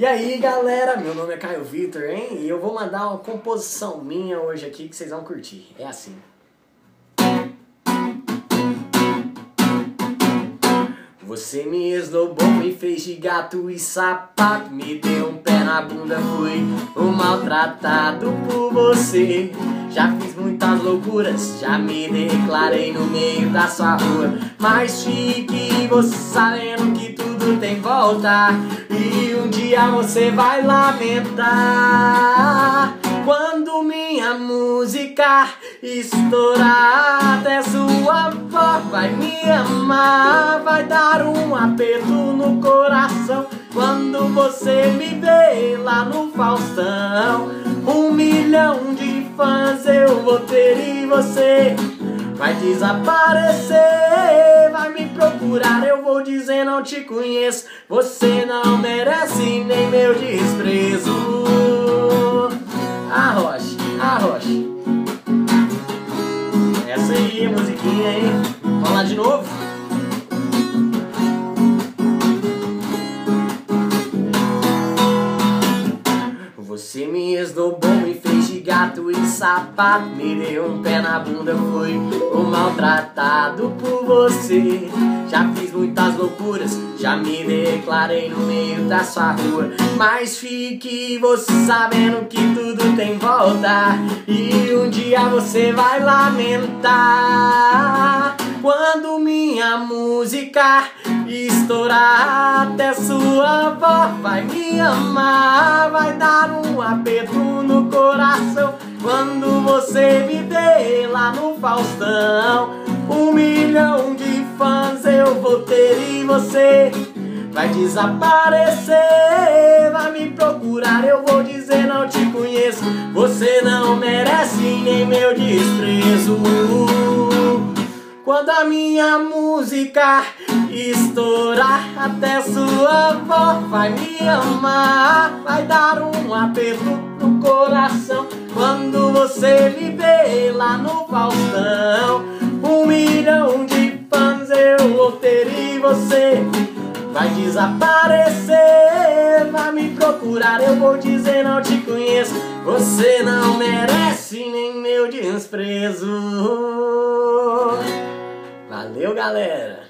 E aí galera, meu nome é Caio Vitor, hein? E eu vou mandar uma composição minha hoje aqui que vocês vão curtir. É assim. Você me esnobou, me fez de gato e sapato Me deu um pé na bunda, fui um maltratado por você Já fiz muitas loucuras, já me declarei no meio da sua rua Mas fique você sabendo que tudo tem volta. E um dia você vai lamentar Quando minha música estourar. Até sua avó vai me amar. Vai dar um aperto no coração Quando você me vê lá no Faustão. Um milhão de fãs eu vou ter e você Vai desaparecer, dizer não te conheço. Você não merece nem meu desprezo. Arroche, arroche. Essa aí, musiquinha, hein? Vamos lá de novo? Você me esnobou, me fez gato e sapato. Me deu um pé na bunda, fui um maltratado por você. Já fiz muitas loucuras, já me declarei no meio da sua rua. Mas fique você sabendo que tudo tem volta E um dia você vai lamentar. Quando minha música estourar Até sua avó vai me amar você me ver lá no Faustão. Um milhão de fãs eu vou ter e você. Vai desaparecer, vai me procurar, eu vou dizer não te conheço. Você não merece nem meu desprezo. Quando a minha música estourar Até sua avó vai me amar. Vai dar um aperto coração Quando você me ver lá no Faustão. Um milhão de fãs eu vou ter e você Vai desaparecer, vai me procurar, eu vou dizer não te conheço. Você não merece nem meu desprezo. Valeu, galera!